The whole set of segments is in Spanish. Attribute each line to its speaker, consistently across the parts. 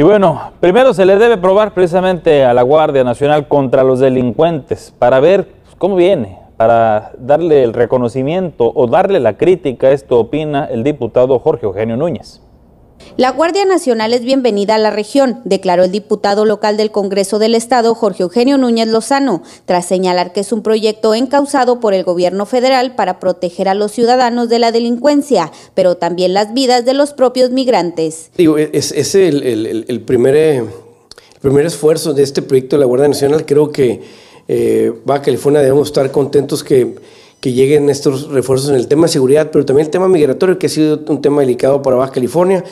Speaker 1: Y bueno, primero se le debe probar precisamente a la Guardia Nacional contra los delincuentes para ver cómo viene, para darle el reconocimiento o darle la crítica. Esto opina el diputado Jorge Eugenio Núñez.
Speaker 2: La Guardia Nacional es bienvenida a la región, declaró el diputado local del Congreso del Estado, Jorge Eugenio Núñez Lozano, tras señalar que es un proyecto encausado por el gobierno federal para proteger a los ciudadanos de la delincuencia, pero también las vidas de los propios migrantes.
Speaker 3: Digo, es, el, primer, el primer esfuerzo de este proyecto de la Guardia Nacional. Creo que eh, Baja California debemos estar contentos que que lleguen estos refuerzos en el tema de seguridad, pero también el tema migratorio, que ha sido un tema delicado para Baja California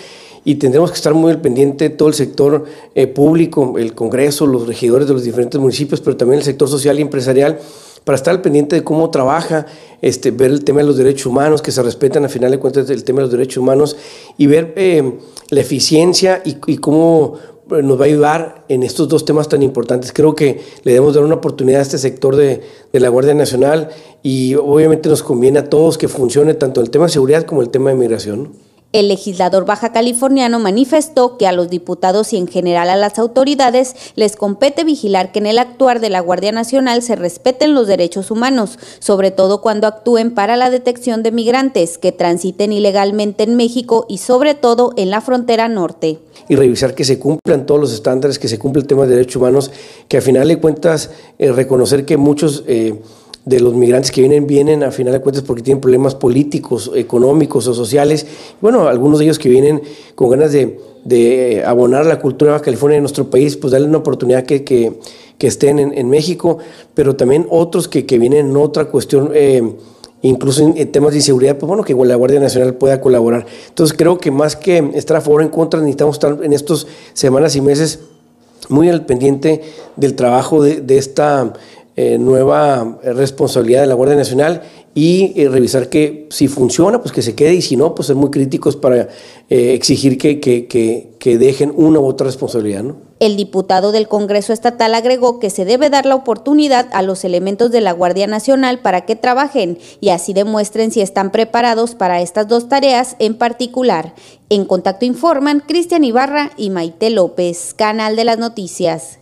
Speaker 3: y tendremos que estar muy al pendiente todo el sector eh, público, el Congreso, los regidores de los diferentes municipios, pero también el sector social y empresarial para estar al pendiente de cómo trabaja, este, ver el tema de los derechos humanos, que se respetan a final de cuentas el tema de los derechos humanos y ver eh, la eficiencia y, cómo nos va a ayudar en estos dos temas tan importantes. Creo que le debemos dar una oportunidad a este sector de, de, la Guardia Nacional y obviamente nos conviene a todos que funcione tanto el tema de seguridad como el tema de migración.
Speaker 2: El legislador baja californiano manifestó que a los diputados y en general a las autoridades les compete vigilar que en el actuar de la Guardia Nacional se respeten los derechos humanos, sobre todo cuando actúen para la detección de migrantes que transiten ilegalmente en México y sobre todo en la frontera norte.
Speaker 3: Y revisar que se cumplan todos los estándares, que se cumpla el tema de derechos humanos, que a final de cuentas eh, reconocer que muchos... Eh, de los migrantes que vienen, vienen a final de cuentas porque tienen problemas políticos, económicos o sociales. Bueno, algunos de ellos que vienen con ganas de, de abonar la cultura de California en nuestro país, pues darle una oportunidad que, que, que estén en, en, México, pero también otros que, que vienen en otra cuestión. Eh, incluso en, temas de inseguridad, pues bueno, que la Guardia Nacional pueda colaborar. Entonces creo que más que estar a favor o en contra, necesitamos estar en estas semanas y meses muy al pendiente del trabajo de, esta eh, nueva responsabilidad de la Guardia Nacional y eh, revisar que si funciona, pues que se quede y si no, pues ser muy críticos para eh, exigir que, que, que, que, dejen una u otra responsabilidad. ¿no?
Speaker 2: El diputado del Congreso Estatal agregó que se debe dar la oportunidad a los elementos de la Guardia Nacional para que trabajen y así demuestren si están preparados para estas dos tareas en particular. En contacto informan Cristian Ibarra y Maite López, Canal de las Noticias.